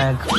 麦克。